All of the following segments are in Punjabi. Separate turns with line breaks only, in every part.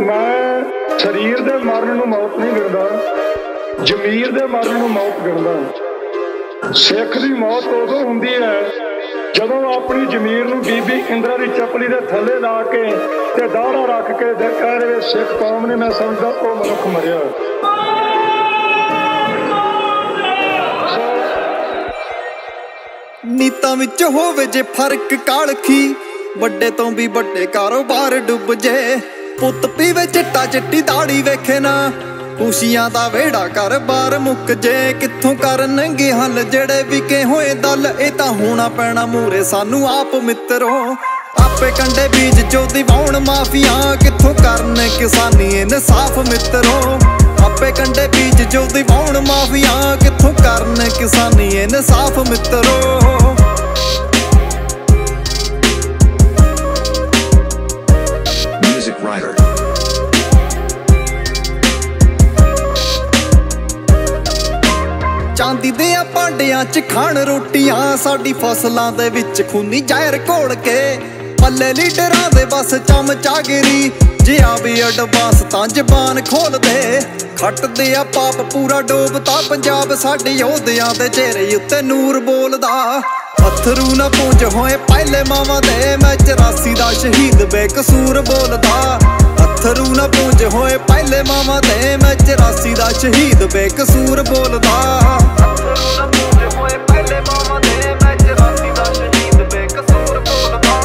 ਮੈਂ ਸਰੀਰ ਦੇ ਮਰਨ ਨੂੰ ਮੌਤ ਨਹੀਂ ਗਿਣਦਾ, ਜ਼ਮੀਰ ਦੇ ਮਰਨ ਨੂੰ ਮੌਤ ਗਿਣਦਾ। ਸਿੱਖ ਦੀ ਮੌਤ ਉਦੋਂ ਹੁੰਦੀ ਹੈ ਜਦੋਂ ਆਪਣੀ ਜ਼ਮੀਰ ਨੂੰ ਬੀਬੀ ਇੰਦਰਾ ਦੀ ਚੱਪਲੀ ਦੇ ਥੱਲੇ ਲਾ ਕੇ ਤੇ ਦਾੜਾ ਰੱਖ ਕੇ ਦੇ ਕਹਿ ਰਹੇ, ਸਿੱਖ ਕੌਮ ਨੇ, ਮੈਂ ਸਮਝਦਾ ਉਹ ਮਨੁੱਖ ਮਰਿਆ।
ਨੀਤਾਂ ਵਿੱਚ ਹੋਵੇ ਜੇ ਫ਼ਰਕ ਕਾਲਖੀ, ਵੱਡੇ ਤੋਂ ਵੀ ਵੱਡੇ ਕਾਰੋਬਾਰ ਡੁੱਬ ਜੇ। ਪੁੱਤ ਪੀਵੇ ਚਿੱਟਾ ਚਿੱਟੀ ਦਾੜੀ ਵੇਖੇ ਨਾ। ਖੁਸ਼ੀਆਂ ਦਾ ਵੇੜਾ ਕਰ ਬਾਰ ਮੁੱਕ ਜੇ। ਕਿੱਥੋਂ ਕਰਨਗੇ ਹੱਲ ਜਿਹੜੇ ਵਿਕੇ ਹੋਏ ਦਲ? ਇਹ ਤਾਂ ਹੋਣਾ ਪੈਣਾ ਮੂਰੇ ਸਾਨੂੰ ਆਪ ਮਿੱਤਰੋ। ਆਪੇ ਕੰਡੇ ਬੀਜ ਜੋ ਦਿਵਾਉਣ ਮਾਫੀਆਂ। ਕਿੱਥੋਂ ਕਰਨ ਕਿਸਾਨੀ ਇਨਸਾਫ ਮਿੱਤਰੋ? ਆਪੇ ਕੰਡੇ ਬੀਜ ਚੋਂ ਦਿਵਾਉਣ ਮਾਫੀਆਂ। ਕਿੱਥੋਂ ਕਰਨੇ ਕਿਸਾਨੀ ਇਨਸਾਫ ਮਿੱਤਰੋ?
Music
ਚਾਂਦੀ ਦੇ ਆ ਭਾਂਡਿਆਂ 'ਚ ਖਾਣ ਰੋਟੀਆਂ, ਸਾਡੀ ਫਸਲਾਂ ਦੇ ਵਿੱਚ ਖੂਨੀ ਜ਼ਹਿਰ ਘੋਲ ਕੇ। ਪੱਲੇ ਲੀਡਰਾਂ ਦੇ ਬਸ ਚਮਚਾਗਰੀ ਜੇ ਆ ਵੀ ਐਡਵਾਂਸ ਤਾਂ ਜ਼ਬਾਨ ਖੋਲ ਦੇ। ਖੱਟਦੇ ਆ ਪਾਪ ਪੂਰਾ ਡੋਬਤਾ ਪੰਜਾਬ, ਸਾਡੇ ਯੋਧਿਆਂ ਦੇ ਚਿਹਰੇ ਉੱਤੇ ਨੂਰ ਬੋਲਦਾ। ਅਥਰੂ ਨਾ ਪੂੰਝ ਹੋਏ, ਪਹਿਲੇ ਮਾਵਾਂ ਦੇ, ਮੈਂ 84 ਦਾ ਸ਼ਹੀਦ ਬੇਕਸੂਰ ਬੋਲਦਾ। ਅਥਰੂ ਨਾ ਪੂੰਝ ਹੋਏ, ਪਹਿਲੇ ਮਾਵਾਂ ਦੇ, ਮੈਂ 84 ਦਾ ਸ਼ਹੀਦ ਬੇਕਸੂਰ ਬੋਲਦਾ। ਅਥਰੂ ਨਾ ਪੂੰਝ ਹੋਏ, ਪਹਿਲੇ ਮਾਵਾਂ ਦੇ, ਮੈਂ 84 ਦਾ ਸ਼ਹੀਦ ਬੇਕਸੂਰ ਬੋਲਦਾ।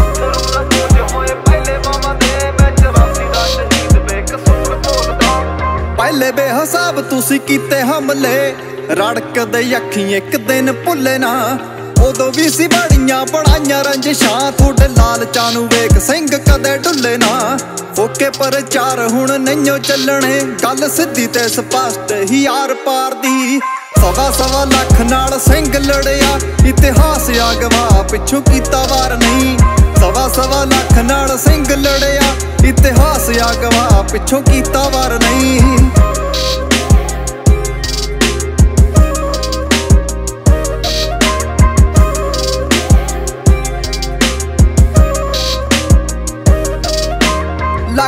ਅਥਰੂ ਨਾ ਪੂੰਝ ਹੋਏ, ਪਹਿਲੇ ਮਾਵਾਂ ਦੇ, ਮੈਂ 84 ਦਾ ਸ਼ਹੀਦ ਬੇਕਸੂਰ ਬੋਲਦਾ। ਪਹਿਲੇ ਬੇਹਿਸਾਬ ਤੁਸੀਂ ਕੀਤੇ ਹਮਲੇ, ਰੜਕਦੇ ਅੱਖੀਂ ਇੱਕ ਦਿਨ ਭੁੱਲੇ ਨਾ। ਉਦੋਂ ਵੀ ਸੀ ਬੜੀਆਂ ਬਣਾਈਆਂ ਰੰਜਿਸ਼ਾਂ। ਤੁਹਾਡੇ ਲਾਲਚਾਂ ਨੂੰ ਵੇਖ ਸਿੰਘ ਕਦੇ ਢੁੱਲੇ ਨਾ। ਫੋਕੇ ਪ੍ਰਚਾਰ ਹੁਣ ਨਹੀਂਓ ਚੱਲਣੇ। ਗੱਲ ਸਿੱਧੀ ਤੇ ਸਪਸ਼ਟ ਹੀ ਯਾਰ ਪਾਰ ਦੀ। ਸਵਾ ਸਵਾ ਲੱਖ ਨਾਲ ਸਿੰਘ ਲੜਿਆ। ਇਤਿਹਾਸ ਆ ਪਿੱਛੋਂ ਕੀਤਾ ਵਾਰ ਨਹੀਂ। ਸਵਾ ਸਵਾ ਲੱਖ ਨਾਲ ਸਿੰਘ ਲੜਿਆ। ਇਤਿਹਾਸ ਆ ਪਿੱਛੋਂ ਕੀਤਾ ਵਾਰ ਨਹੀਂ।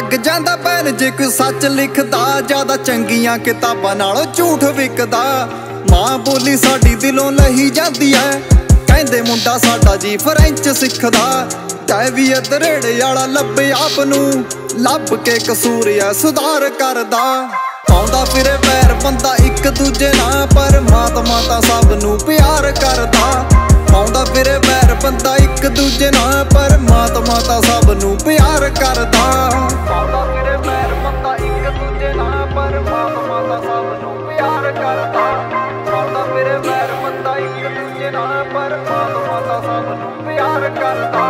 ਲੱਗ ਜਾਂਦਾ ਪੈਨ ਜੇ ਕੋਈ ਸੱਚ ਲਿਖਦਾ, ਜ਼ਿਆਦਾ ਚੰਗੀਆਂ ਕਿਤਾਬਾਂ ਨਾਲੋਂ ਝੂਠ ਵਿਕਦਾ। ਮਾਂ ਬੋਲੀ ਸਾਡੀ ਦਿਲੋਂ ਲਹੀ ਜਾਂਦੀ ਐ, ਕਹਿੰਦੇ ਮੁੰਡਾ ਸਾਡਾ ਜੀ ਫਰੈਂਚ ਸਿੱਖਦਾ। ਚਾਹੇ ਵੀ ਅਦਰੇੜੇ ਵਾਲਾ ਲੱਭੇ ਆਪ ਨੂੰ, ਲੱਭ ਕੇ ਕਸੂਰ ਐ ਸੁਧਾਰ ਕਰਦਾ। ਆਉਂਦਾ ਫਿਰੇ ਪੈਰ ਬੰਦਾ ਇੱਕ ਦੂਜੇ ਨਾਲ ਪਰ ਮਾਤਮਾ ਤਾਂ ਸਭ ਨੂੰ ਪਿਆਰ ਕਰਦਾ। ਪਾਉਂਦਾ ਫਿਰੇ ਪੈਰ ਬੰਦਾ ਇੱਕ ਦੂਜੇ ਨਾਲ ਪਰ ਮਾਤ ਮਾਤਾ ਸਭ ਨੂੰ ਪਿਆਰ ਕਰਦਾ। ਪਾਉਂਦਾ ਫਿਰੇ ਪੈਰ ਬੰਦਾ ਇੱਕ ਦੂਜੇ ਨਾਲ ਪਰ ਮਾਤਮਾ ਮਾਤਾ ਸਭ ਨੂੰ ਪਿਆਰ ਕਰਦਾ। ਪਾਉਂਦਾ ਫਿਰੇ ਪੈਰ ਬੰਦਾ ਇੱਕ ਦੂਜੇ ਨਾਲ ਪਰ ਮਾਤ ਮਾਤਾ ਸਭ ਨੂੰ ਪਿਆਰ ਕਰਦਾ।